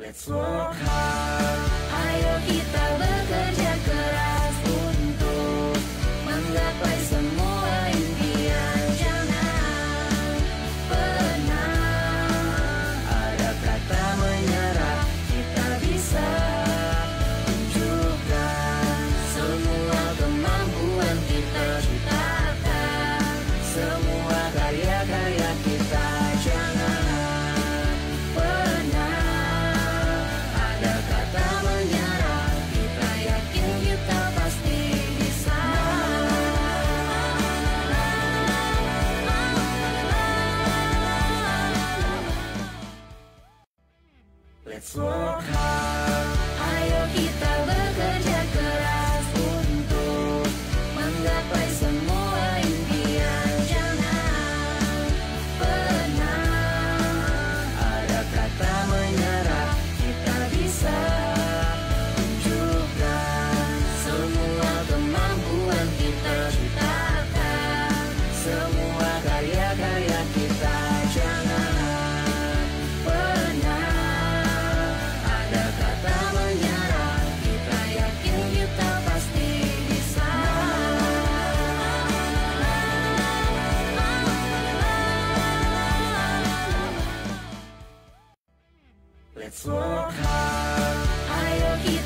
Let's walk hard. Let's walk high. Let's walk keep.